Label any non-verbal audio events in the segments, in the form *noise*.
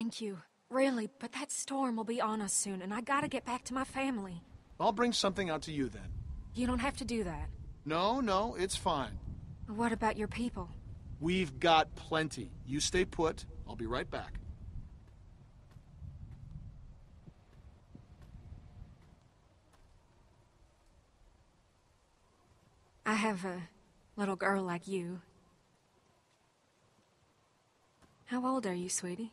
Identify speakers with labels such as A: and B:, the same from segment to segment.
A: Thank you. Really, but that storm will be on us soon, and I gotta get back to my family.
B: I'll bring something out to you then.
A: You don't have to do that.
B: No, no, it's fine.
A: What about your people?
B: We've got plenty. You stay put. I'll be right back.
A: I have a little girl like you. How old are you, sweetie?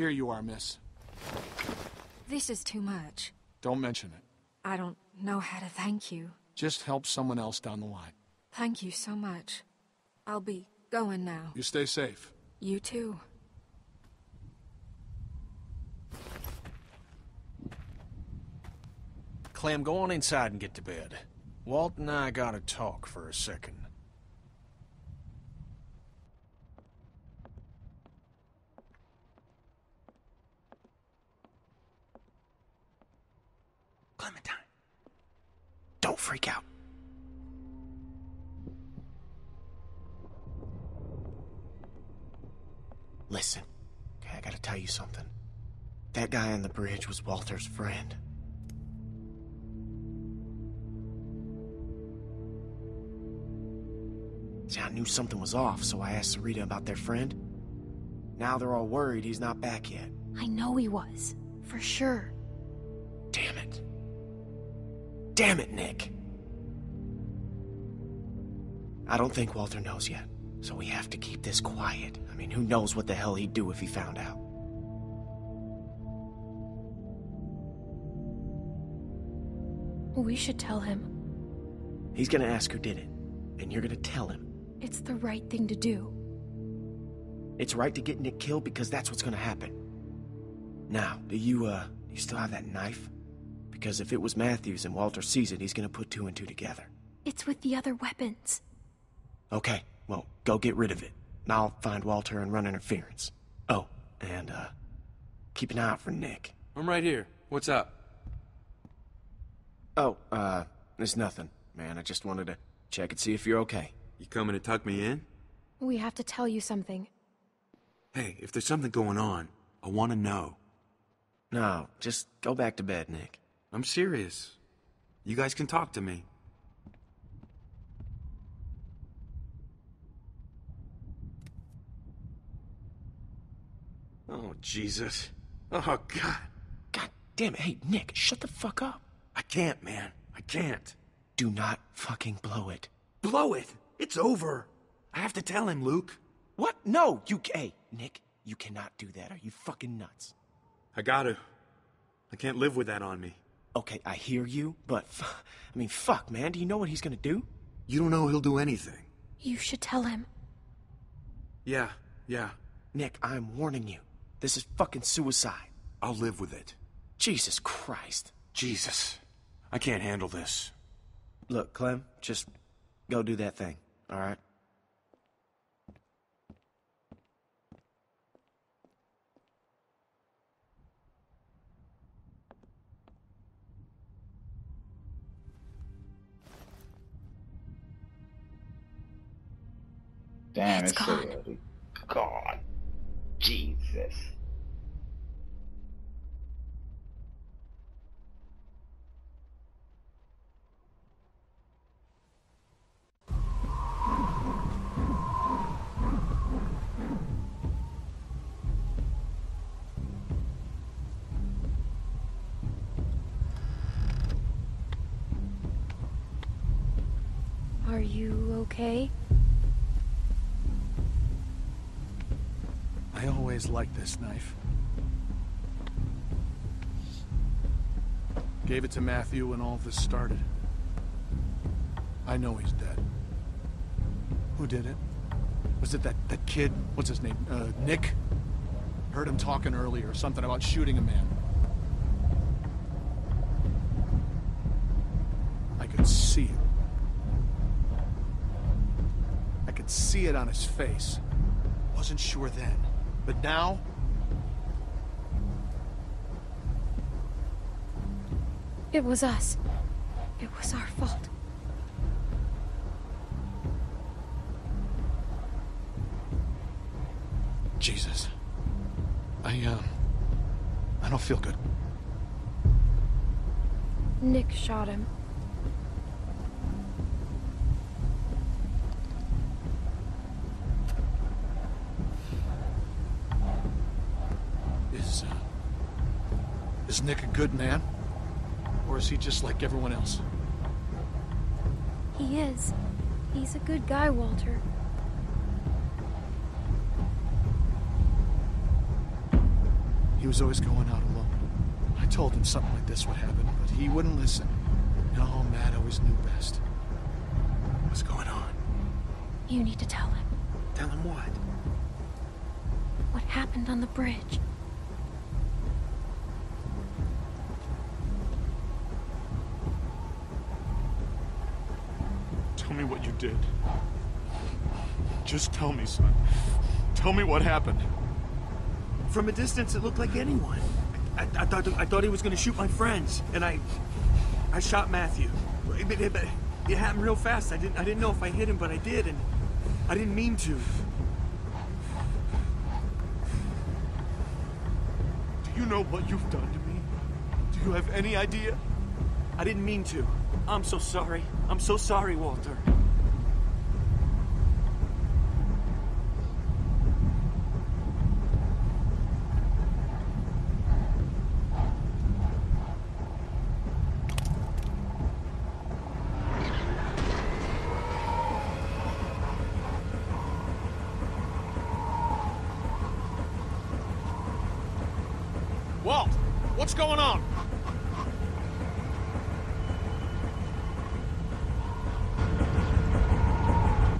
B: Here you are, miss.
A: This is too much.
B: Don't mention it.
A: I don't know how to thank you.
B: Just help someone else down the line.
A: Thank you so much. I'll be going now.
B: You stay safe.
A: You too.
C: Clem, go on inside and get to bed. Walt and I gotta talk for a second.
D: Clementine. Don't freak out. Listen, okay, I gotta tell you something. That guy on the bridge was Walter's friend. See, I knew something was off, so I asked Sarita about their friend. Now they're all worried he's not back yet.
E: I know he was. For sure.
D: Damn it. Nick. I don't think Walter knows yet, so we have to keep this quiet. I mean, who knows what the hell he'd do if he found out?
E: We should tell him.
D: He's gonna ask who did it, and you're gonna tell him.
E: It's the right thing to do.
D: It's right to get Nick killed because that's what's gonna happen. Now, do you, uh, you still have that knife? Because if it was Matthews and Walter sees it, he's gonna put two and two together.
E: It's with the other weapons.
D: Okay, well, go get rid of it. And I'll find Walter and run interference. Oh, and, uh, keep an eye out for Nick.
F: I'm right here. What's up?
D: Oh, uh, there's nothing, man. I just wanted to check and see if you're okay.
F: You coming to tuck me in?
E: We have to tell you something.
F: Hey, if there's something going on, I want to know.
D: No, just go back to bed, Nick.
F: I'm serious. You guys can talk to me. Oh, Jesus. Oh, God.
D: God damn it. Hey, Nick, shut the fuck up.
F: I can't, man. I can't.
D: Do not fucking blow it.
F: Blow it! It's over! I have to tell him, Luke.
D: What? No, you. Hey, Nick, you cannot do that. Are you fucking nuts?
F: I gotta. I can't live with that on me.
D: Okay, I hear you, but. I mean, fuck, man. Do you know what he's gonna do?
F: You don't know he'll do anything.
E: You should tell him.
F: Yeah, yeah.
D: Nick, I'm warning you. This is fucking suicide.
F: I'll live with it.
D: Jesus Christ.
F: Jesus. I can't handle this.
D: Look, Clem, just go do that thing, alright?
G: Damn,
E: It's
G: it's,
E: gone.
G: Jesus.
E: Are you okay?
B: I always liked this knife. Gave it to Matthew when all this started. I know he's dead. Who did it? Was it that, that kid? What's his name? Uh, Nick? Heard him talking earlier, something about shooting a man. I could see it. I could see it on his face. wasn't sure then, but now.
E: It was us. It was our fault.
B: Jesus. I, um. I don't feel good.
E: Nick shot him.
B: Is, uh. Is Nick a good man? Or is he just like everyone else?
E: He is. He's a good guy, Walter.
B: He was always going out alone. I told him something like this would happen, but he wouldn't listen. No, Matt always knew best.
H: What's going on?
E: You need to tell him
H: Tell him what?
E: what happened on the bridge.
B: What you did. Just tell me, son. Tell me what happened.
F: From a distance, it looked like anyone. I, I thought I thought he was gonna shoot my friends, and I I shot Matthew. It, it- it happened real fast. I didn't I didn't know if I hit him, but I did, and I didn't mean to.
B: Do you know what you've done to me? Do you have any idea?
F: I didn't mean to. I'm so sorry. I'm so sorry, Walter.
I: Walt, what's going on?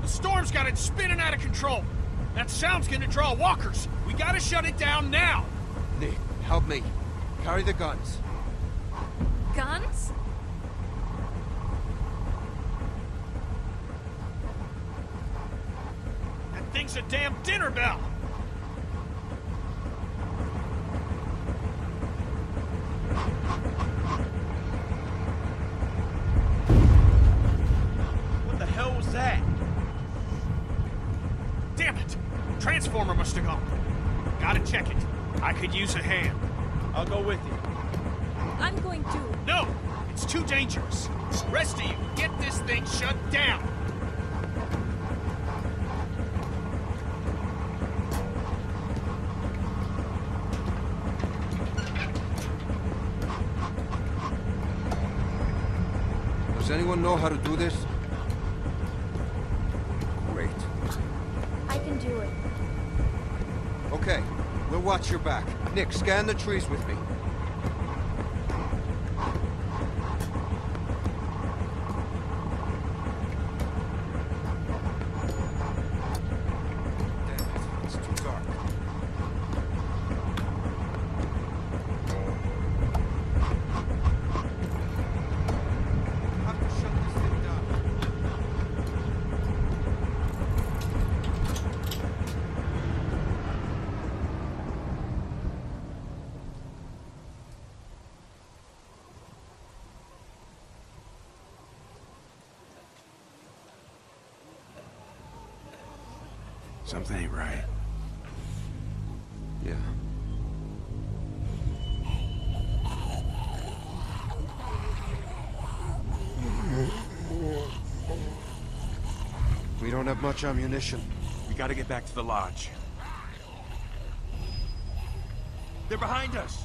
I: The storm's got it spinning out of control. That sound's gonna draw walkers. We gotta shut it down now.
J: Nick, help me. Carry the guns.
A: Guns?
I: That thing's a damn dinner bell. I could use a hand.
F: I'll go with you.
A: I'm going to.
I: No! It's too dangerous. Rest of you, get this thing shut down!
J: Does anyone know how to do this? Great.
E: I can do it.
J: Okay, your back. Nick, scan the trees with me.
H: Something ain't right.
J: Yeah. We don't have much ammunition.
F: We gotta get back to the lodge. They're behind us.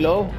J: low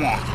G: Oh,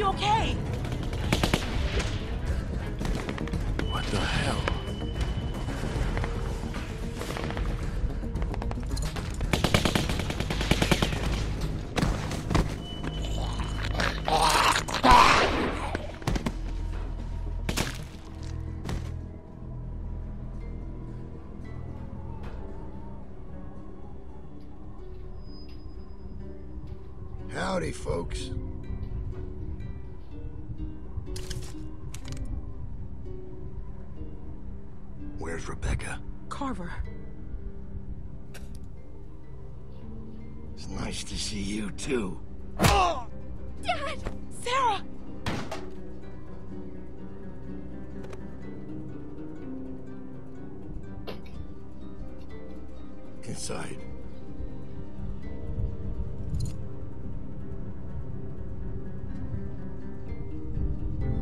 K: you okay?
B: What the hell?
L: Howdy, folks. Rebecca?
K: Carver.
L: It's nice to see you, too. *gasps*
K: Dad! Sarah!
L: Inside.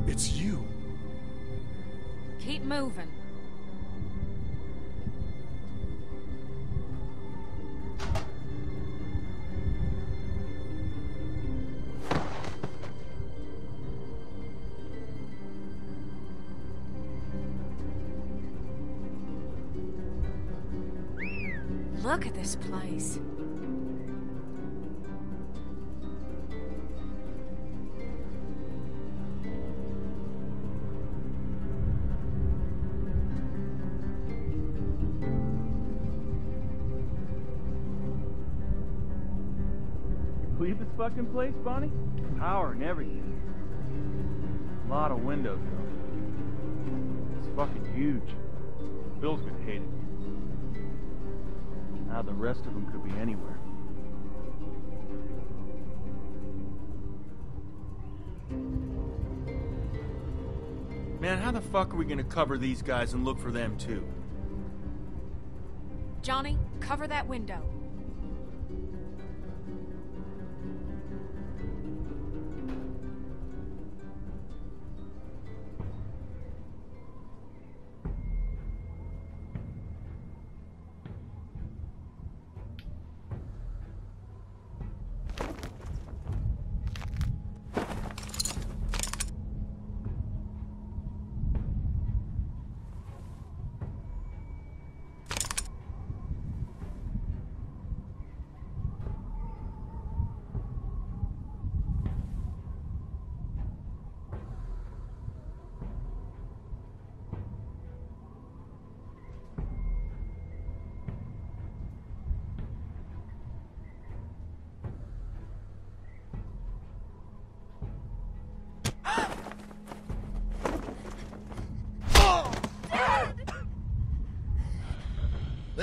B: It's you.
A: Keep moving. Look at this place.
M: Believe this fucking place, Bonnie? Power and everything. A lot of windows, though. It's fucking huge. Bill's gonna hate it. Now the rest of them could be anywhere.
D: Man, how the fuck are we gonna cover these guys and look for them too?
A: Johnny, cover that window.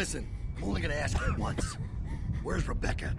L: Listen, I'm only gonna ask you once. Where's Rebecca?